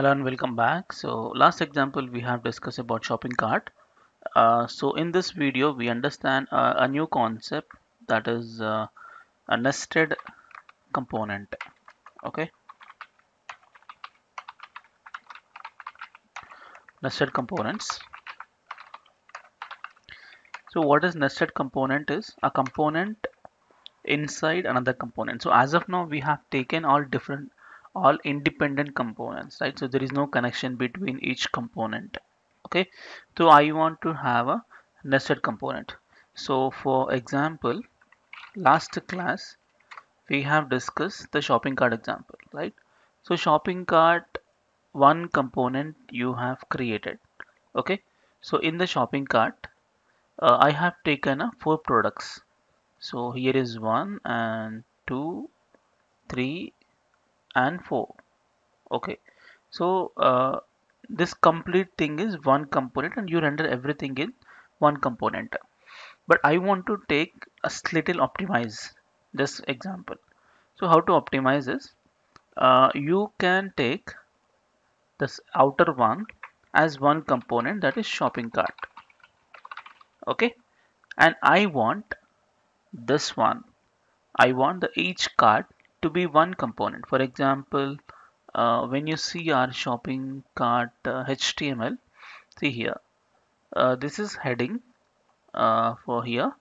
Hello and welcome back. So last example we have discussed about shopping cart. Uh, so in this video we understand uh, a new concept that is uh, a nested component. Okay, nested components. So what is nested component is a component inside another component. So as of now we have taken all different all independent components right? So there is no connection between each component okay? So I want to have a nested component. So for example last class we have discussed the shopping cart example right? So shopping cart one component you have created okay? So in the shopping cart uh, I have taken uh, four products. So here is one and two three and 4 okay. So uh, this complete thing is one component and you render everything in one component. But I want to take a little optimize this example. So how to optimize this uh, you can take this outer one as one component that is shopping cart. Okay. And I want this one. I want the each cart to be one component. For example, uh, when you see our shopping cart uh, HTML, see here, uh, this is heading uh, for here.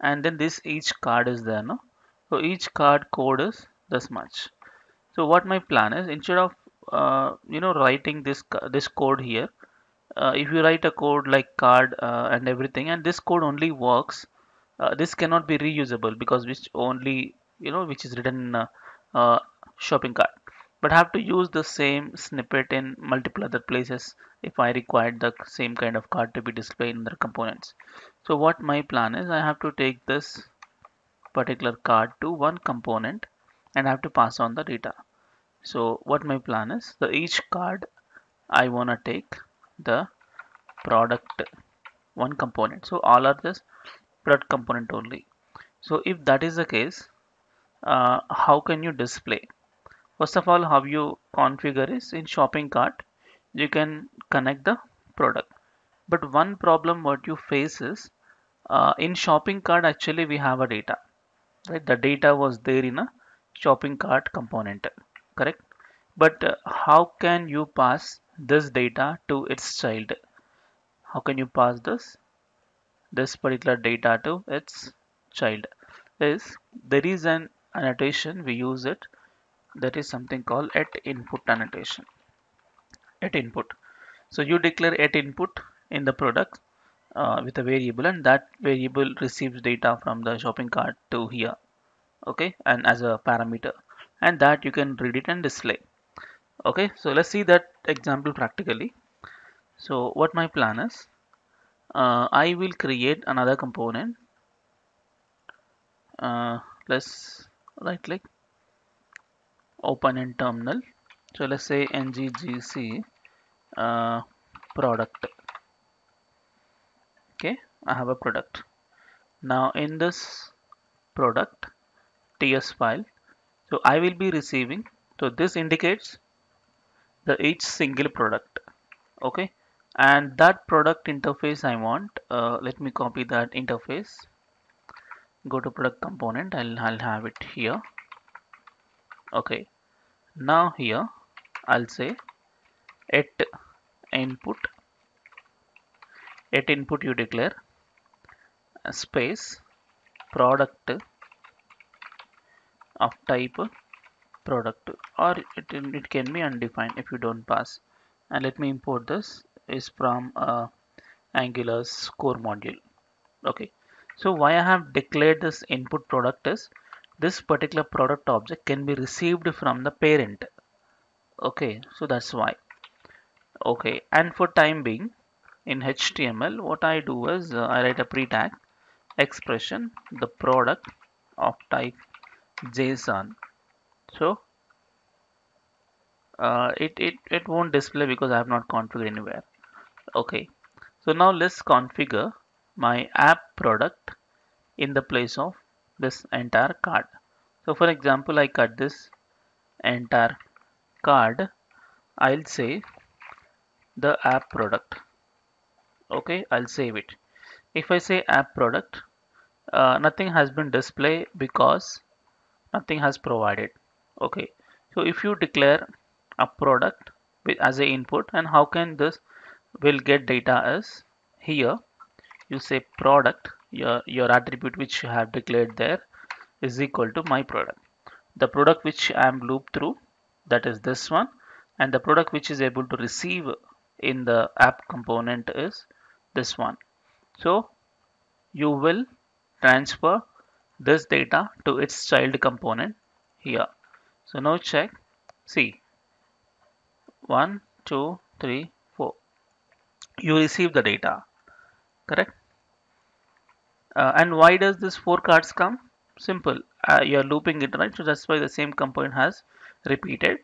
And then this each card is there no? So each card code is this much. So what my plan is instead of uh, you know writing this this code here uh, if you write a code like card and everything and this code only works this cannot be reusable because which only you know which is written uh, shopping cart. But I have to use the same snippet in multiple other places if I required the same kind of card to be displayed in the components. So what my plan is I have to take this particular card to one component and I have to pass on the data. So what my plan is the each card I want to take the product one component. So all are this product component only. So if that is the case uh, how can you display? First of all how you configure is in shopping cart you can connect the product. But one problem what you face is uh, in shopping cart actually we have a data right? The data was there in a shopping cart component correct? But uh, how can you pass this data to its child? How can you pass this this particular data to its child? Is there is an annotation we use it. That is something called at input annotation. At input. So you declare at input in the product uh, with a variable and that variable receives data from the shopping cart to here okay and as a parameter. And that you can read it and display. Okay so let's see that example practically. So what my plan is uh, I will create another component. Uh, let's right click open in terminal. So let's say nggc uh, product. Okay I have a product. Now in this product ts file so I will be receiving so this indicates the each single product. Okay and that product interface I want uh, let me copy that interface go to product component. I'll, I'll have it here. Okay. Now here I'll say at input. At input you declare. Space product of type product. Or it, it can be undefined if you don't pass. And let me import this. Is from uh, angular's core module. Okay so why I have declared this input product is this particular product object can be received from the parent. Okay, so that's why. Okay, and for time being in HTML, what I do is uh, I write a pre-tag expression the product of type JSON. So uh, it, it, it won't display because I have not configured anywhere. Okay, so now let's configure my app product in the place of this entire card. So for example I cut this entire card. I'll say the app product. Okay I'll save it. If I say app product uh, nothing has been displayed because nothing has provided. Okay so if you declare a product as a input and how can this will get data as here you say product your your attribute which you have declared there is equal to my product. The product which I am looped through that is this one and the product which is able to receive in the app component is this one. So you will transfer this data to its child component here. So now check. See one two three four. You receive the data correct? Uh, and why does this four cards come? Simple. Uh, you're looping it right? So that's why the same component has repeated.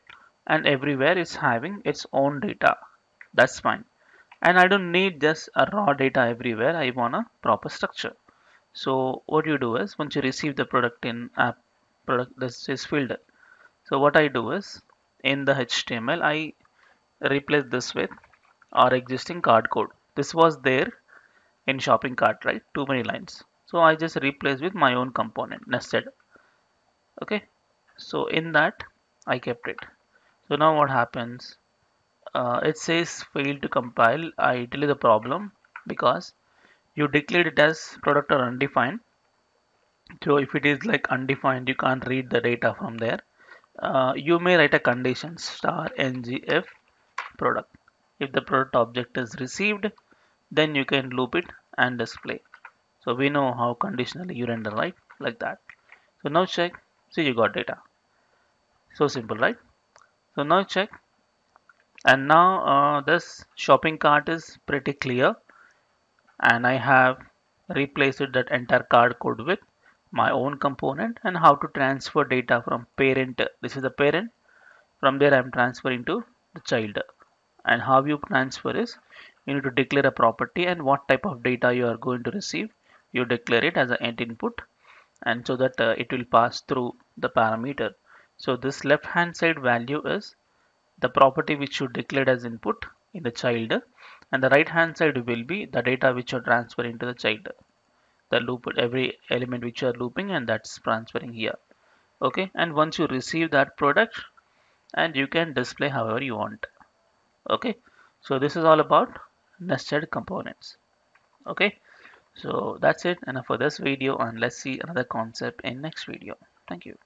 And everywhere is having its own data. That's fine. And I don't need just a raw data everywhere. I want a proper structure. So what you do is once you receive the product in app product this is filled so what I do is in the HTML I replace this with our existing card code. This was there in shopping cart right? Too many lines. So I just replace with my own component nested. Okay? So in that I kept it. So now what happens? Uh, it says failed to compile. I delete the problem because you declared it as product or undefined. So if it is like undefined you can't read the data from there. Uh, you may write a condition star ngIf product. If the product object is received then you can loop it and display. So we know how conditionally you render right? Like that. So now check. See you got data. So simple right? So now check. And now uh, this shopping cart is pretty clear. And I have replaced that entire card code with my own component and how to transfer data from parent. This is the parent. From there I'm transferring to the child. And how you transfer is you need to declare a property and what type of data you are going to receive. You declare it as an end input and so that uh, it will pass through the parameter. So this left hand side value is the property which you declared as input in the child and the right hand side will be the data which you're transferring to the child. The loop every element which you are looping and that's transferring here. Okay? And once you receive that product and you can display however you want. Okay? So this is all about nested components. Okay? So that's it. And for this video and let's see another concept in next video. Thank you